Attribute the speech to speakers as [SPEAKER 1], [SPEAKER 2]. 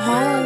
[SPEAKER 1] home.